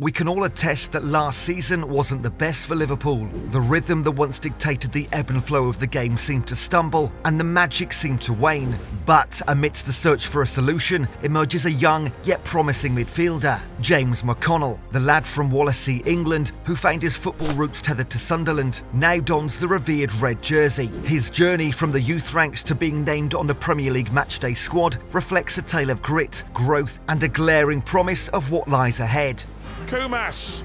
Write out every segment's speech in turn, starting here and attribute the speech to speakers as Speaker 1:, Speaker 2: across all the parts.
Speaker 1: We can all attest that last season wasn't the best for Liverpool. The rhythm that once dictated the ebb and flow of the game seemed to stumble, and the magic seemed to wane. But amidst the search for a solution emerges a young yet promising midfielder, James McConnell, the lad from Wallasey, England, who found his football roots tethered to Sunderland, now dons the revered red jersey. His journey from the youth ranks to being named on the Premier League matchday squad reflects a tale of grit, growth, and a glaring promise of what lies ahead.
Speaker 2: Koumas.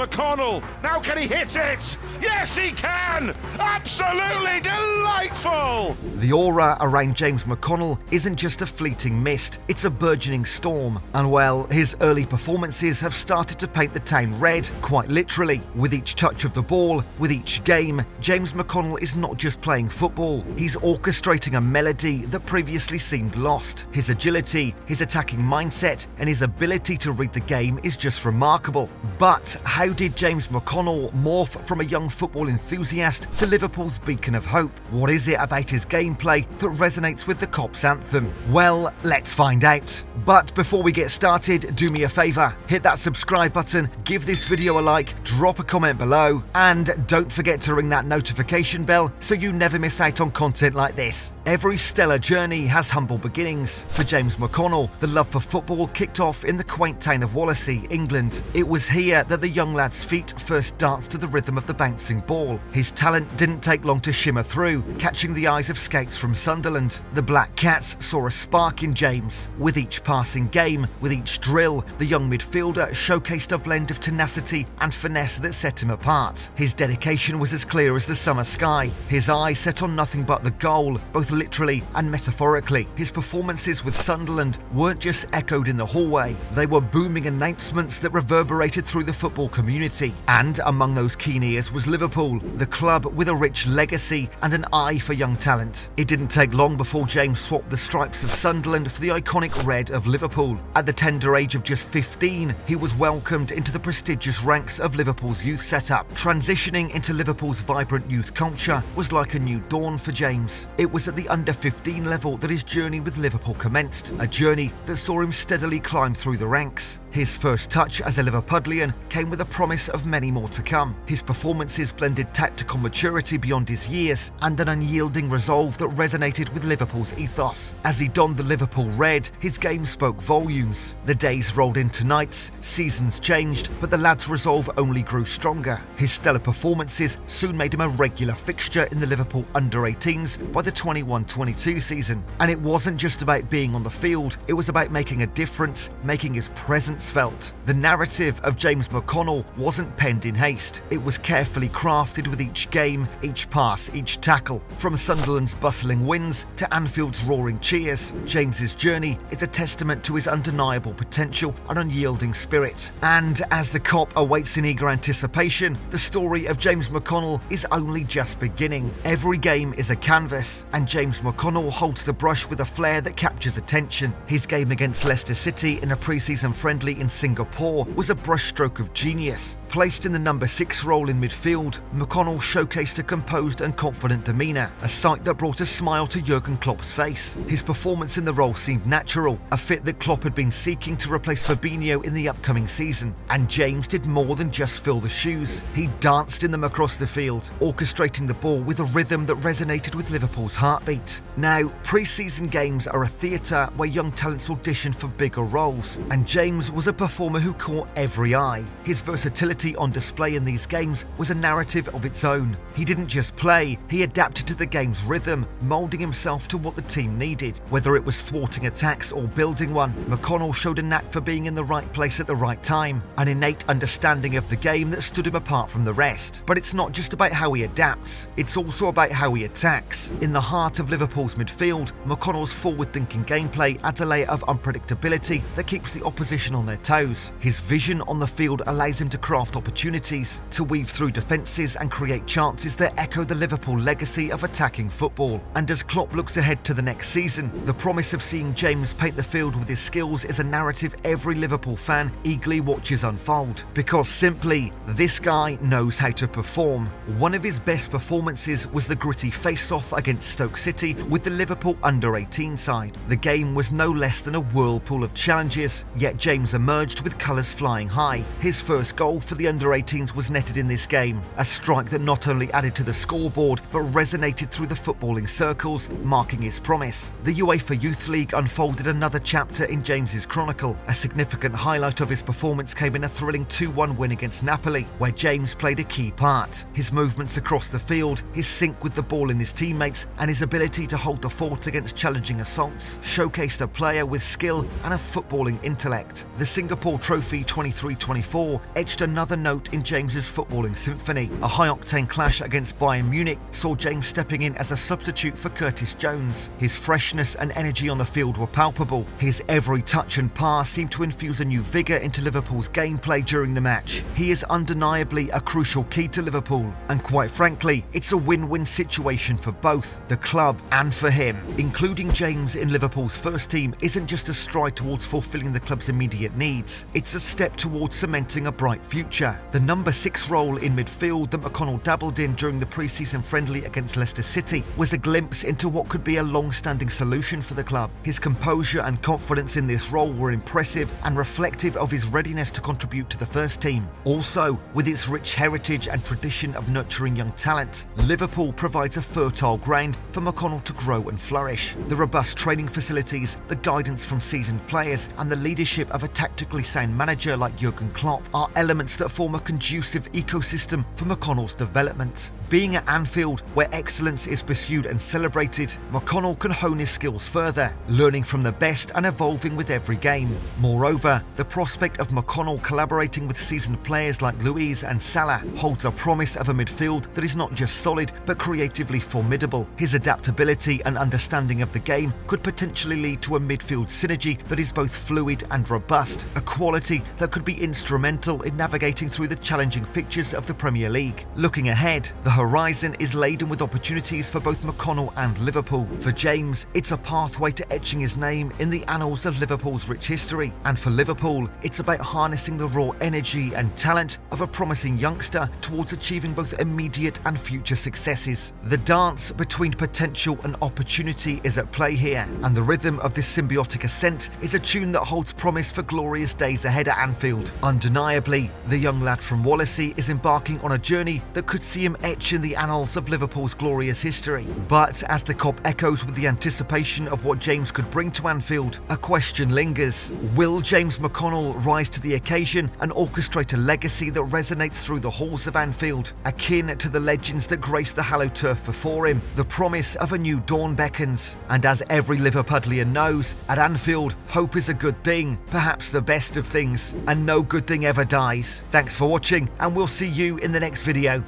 Speaker 2: McConnell. Now can he hit it? Yes, he can! Absolutely delightful!
Speaker 1: The aura around James McConnell isn't just a fleeting mist, it's a burgeoning storm. And well, his early performances have started to paint the town red, quite literally. With each touch of the ball, with each game, James McConnell is not just playing football, he's orchestrating a melody that previously seemed lost. His agility, his attacking mindset, and his ability to read the game is just remarkable. But how did James McConnell morph from a young football enthusiast to Liverpool's beacon of hope? What is it about his gameplay that resonates with the Kop's anthem? Well, let's find out. But before we get started, do me a favour, hit that subscribe button, give this video a like, drop a comment below, and don't forget to ring that notification bell so you never miss out on content like this. Every stellar journey has humble beginnings. For James McConnell, the love for football kicked off in the quaint town of Wallasey, England. It was here that the young lad's feet first danced to the rhythm of the bouncing ball. His talent didn't take long to shimmer through, catching the eyes of scouts from Sunderland. The Black Cats saw a spark in James. With each passing game, with each drill, the young midfielder showcased a blend of tenacity and finesse that set him apart. His dedication was as clear as the summer sky, his eye set on nothing but the goal, both literally and metaphorically. His performances with Sunderland weren't just echoed in the hallway, they were booming announcements that reverberated through the football community. And among those keen ears was Liverpool, the club with a rich legacy and an eye for young talent. It didn't take long before James swapped the stripes of Sunderland for the iconic red of Liverpool. At the tender age of just 15, he was welcomed into the prestigious ranks of Liverpool's youth setup. Transitioning into Liverpool's vibrant youth culture was like a new dawn for James. It was at the under 15 level that his journey with Liverpool commenced, a journey that saw him steadily climb through the ranks. His first touch as a Liverpudlian came with a promise of many more to come. His performances blended tactical maturity beyond his years and an unyielding resolve that resonated with Liverpool's ethos. As he donned the Liverpool red, his game spoke volumes. The days rolled into nights, seasons changed, but the lad's resolve only grew stronger. His stellar performances soon made him a regular fixture in the Liverpool under-18s by the 21-22 season. And it wasn't just about being on the field, it was about making a difference, making his presence felt. The narrative of James McConnell wasn't penned in haste. It was carefully crafted with each game, each pass, each tackle. From Sunderland's bustling wins to Anfield's roaring cheers, James's journey is a testament to his undeniable potential and unyielding spirit. And as the Kop awaits in eager anticipation, the story of James McConnell is only just beginning. Every game is a canvas, and James McConnell holds the brush with a flair that captures attention. His game against Leicester City in a pre-season friendly in Singapore was a brushstroke of genius. Placed in the number 6 role in midfield, McConnell showcased a composed and confident demeanour, a sight that brought a smile to Jurgen Klopp's face. His performance in the role seemed natural, a fit that Klopp had been seeking to replace Fabinho in the upcoming season. And James did more than just fill the shoes. He danced in them across the field, orchestrating the ball with a rhythm that resonated with Liverpool's heartbeat. Now, pre-season games are a theatre where young talents audition for bigger roles, and James was a performer who caught every eye. His versatility on display in these games was a narrative of its own. He didn't just play, he adapted to the game's rhythm, moulding himself to what the team needed. Whether it was thwarting attacks or building one, McConnell showed a knack for being in the right place at the right time, an innate understanding of the game that stood him apart from the rest. But it's not just about how he adapts, it's also about how he attacks. In the heart of Liverpool's midfield, McConnell's forward-thinking gameplay adds a layer of unpredictability that keeps the opposition on their toes. His vision on the field allows him to craft opportunities, to weave through defences and create chances that echo the Liverpool legacy of attacking football. And as Klopp looks ahead to the next season, the promise of seeing James paint the field with his skills is a narrative every Liverpool fan eagerly watches unfold. Because simply, this guy knows how to perform. One of his best performances was the gritty face-off against Stoke City with the Liverpool under-18 side. The game was no less than a whirlpool of challenges, yet James emerged with colours flying high. His first goal for the under-18s was netted in this game, a strike that not only added to the scoreboard but resonated through the footballing circles, marking his promise. The UEFA Youth League unfolded another chapter in James's chronicle. A significant highlight of his performance came in a thrilling 2-1 win against Napoli, where James played a key part. His movements across the field, his sync with the ball in his teammates, and his ability to hold the fort against challenging assaults showcased a player with skill and a footballing intellect. The Singapore Trophy 23-24 etched another note in James's footballing symphony. A high-octane clash against Bayern Munich saw James stepping in as a substitute for Curtis Jones. His freshness and energy on the field were palpable. His every touch and pass seemed to infuse a new vigour into Liverpool's gameplay during the match. He is undeniably a crucial key to Liverpool, and quite frankly, it's a win-win situation for both the club and for him. Including James in Liverpool's first team isn't just a stride towards fulfilling the club's immediate needs, it's a step towards cementing a bright future. The number six role in midfield that McConnell dabbled in during the pre-season friendly against Leicester City was a glimpse into what could be a long-standing solution for the club. His composure and confidence in this role were impressive and reflective of his readiness to contribute to the first team. Also, with its rich heritage and tradition of nurturing young talent, Liverpool provides a fertile ground for McConnell to grow and flourish. The robust training facilities, the guidance from seasoned players, and the leadership of a tactically sound manager like Jurgen Klopp are elements that form a conducive ecosystem for McConnell's development. Being at Anfield, where excellence is pursued and celebrated, McConnell can hone his skills further, learning from the best and evolving with every game. Moreover, the prospect of McConnell collaborating with seasoned players like Luiz and Salah holds a promise of a midfield that is not just solid but creatively formidable. His adaptability and understanding of the game could potentially lead to a midfield synergy that is both fluid and robust, a quality that could be instrumental in navigating through the challenging fixtures of the Premier League. Looking ahead, the horizon is laden with opportunities for both McConnell and Liverpool. For James, it's a pathway to etching his name in the annals of Liverpool's rich history. And for Liverpool, it's about harnessing the raw energy and talent of a promising youngster towards achieving both immediate and future successes. The dance between potential and opportunity is at play here, and the rhythm of this symbiotic ascent is a tune that holds promise for glorious days ahead at Anfield. Undeniably, the young lad from Wallasey is embarking on a journey that could see him etch in the annals of Liverpool's glorious history. But as the Kop echoes with the anticipation of what James could bring to Anfield, a question lingers. Will James McConnell rise to the occasion and orchestrate a legacy that resonates through the halls of Anfield, akin to the legends that graced the hallowed turf before him? The promise of a new dawn beckons. And as every Liverpudlian knows, at Anfield, hope is a good thing, perhaps the best of things, and no good thing ever dies. Thanks for watching, and we'll see you in the next video.